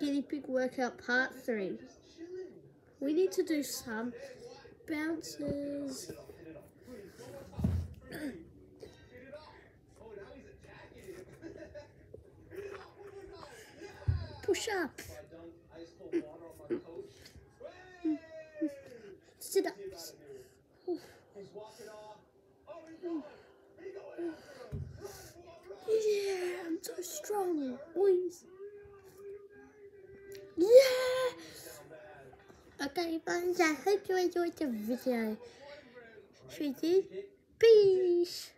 guinea pig workout part three. We need to do some bounces. Push up. Sit ups. Yeah, I'm so strong, boys. Yeah. Okay, friends, I hope you enjoyed the video. We? Peace.